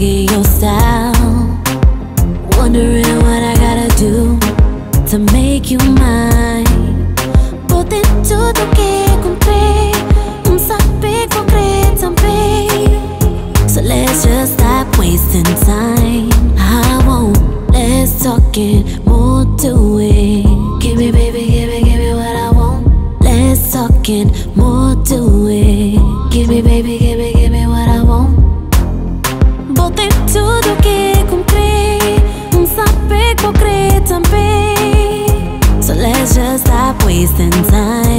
Digging your style. Wondering what I gotta do to make you mine. Poder tudo que comprei, um saber concreto também. So let's just stop wasting time. I won't. Let's talk it, more to it. Give me, baby, give me, give me what I want. Let's talk it, more to it. Give me, baby, give me, give me tudo que comprei, um saber concreto também. So let's just stop wasting time.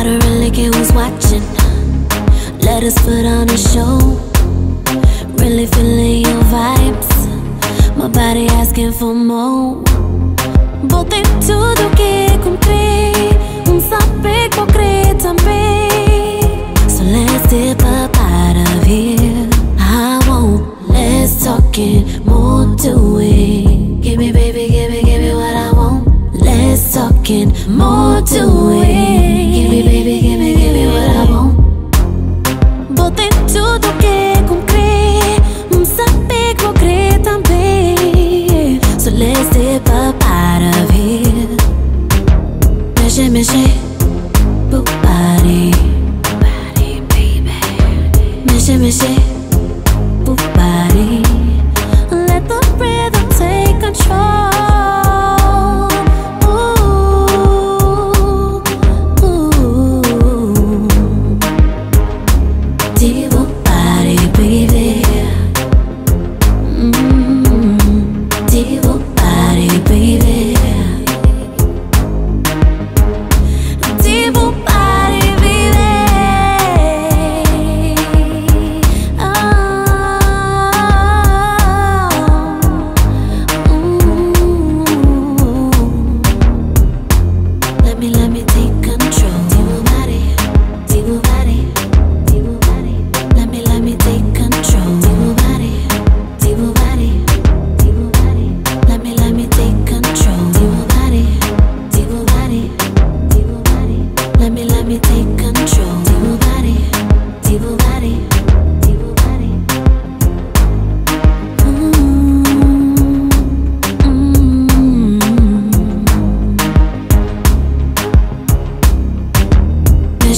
I don't really care who's watching. Let us put on a show. Really feeling your vibes. My body asking for more. Botei tudo que comprei. Um saber concreto também. Let's dip up out of here. Mexe, mexe, body, body, baby. Mexe, mexe,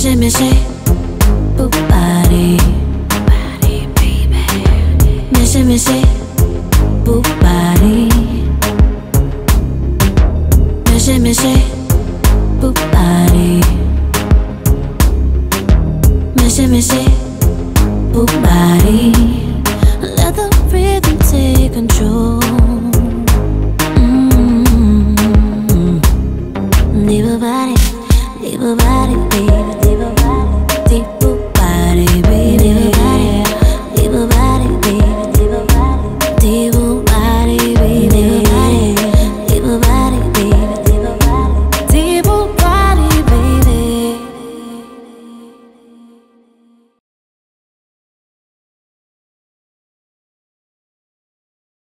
Missy, missy, Bu body, body, baby. Missy, missy, Bu body. Missy, missy, Bu body. Missy, missy, Bu body. Let the rhythm take control. Mm-hmm. Leave a body, leave a body, baby.